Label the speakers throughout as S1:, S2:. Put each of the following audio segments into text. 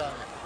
S1: done.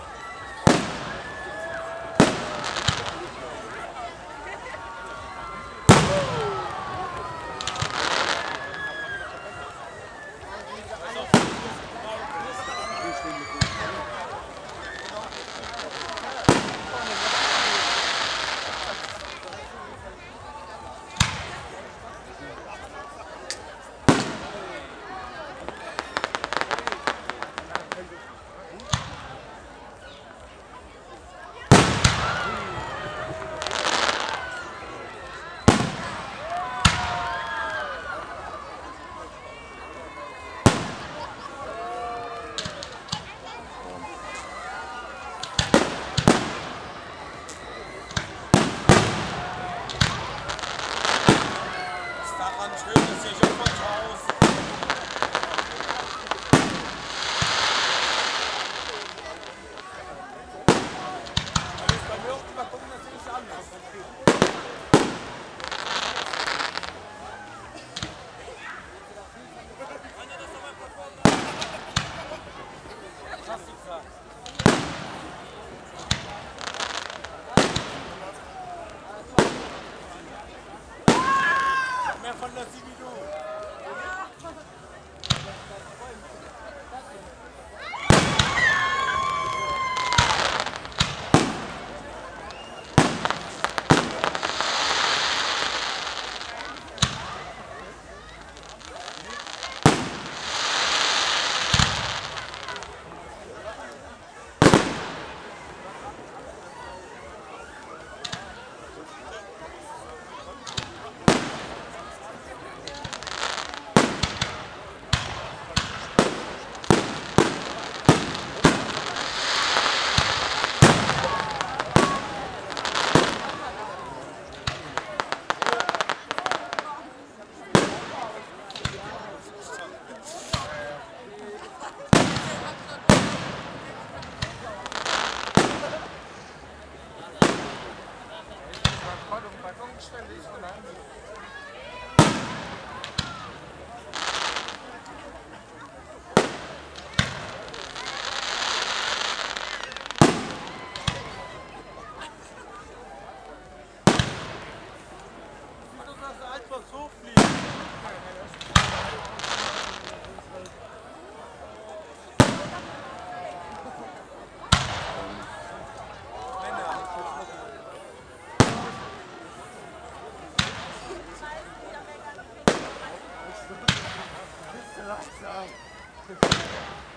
S1: Untrue decision for Charles. Mann, dass sie So.